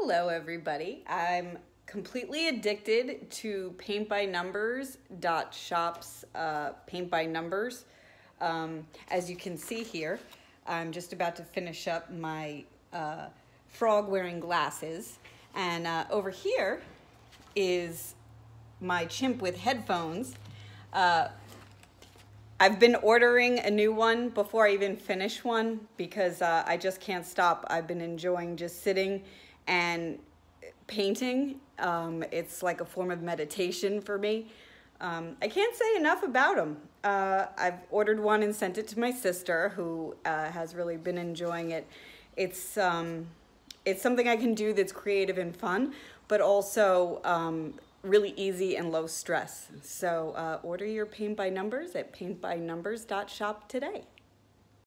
Hello, everybody. I'm completely addicted to Paint by Numbers dot shops uh, Paint by Numbers. Um, as you can see here, I'm just about to finish up my uh, frog wearing glasses, and uh, over here is my chimp with headphones. Uh, I've been ordering a new one before I even finish one because uh, I just can't stop. I've been enjoying just sitting and painting. Um, it's like a form of meditation for me. Um, I can't say enough about them. Uh, I've ordered one and sent it to my sister, who uh, has really been enjoying it. It's um, it's something I can do that's creative and fun, but also um, really easy and low stress. So uh, order your paint by numbers at paintbynumbers.shop today.